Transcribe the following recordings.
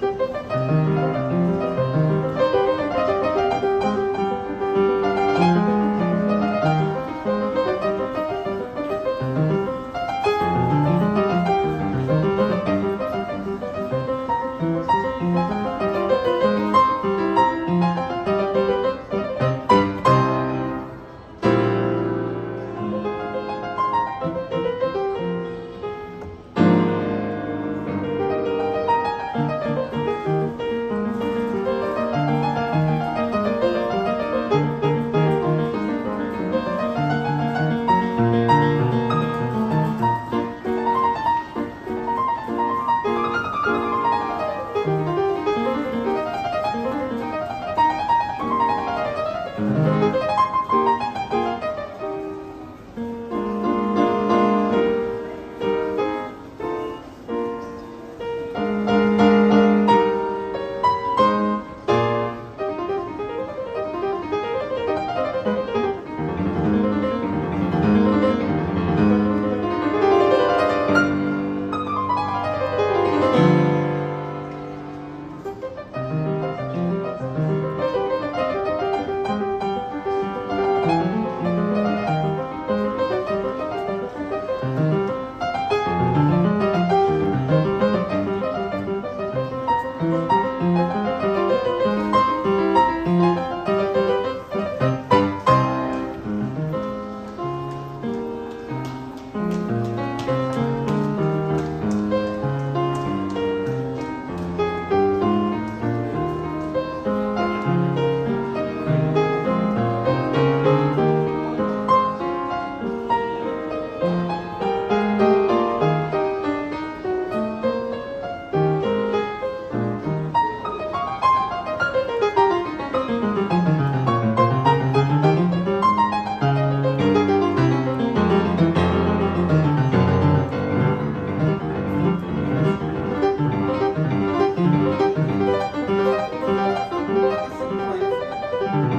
Música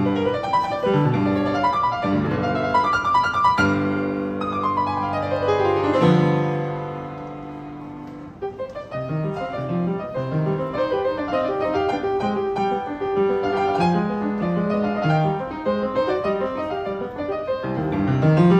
thank mm -hmm. you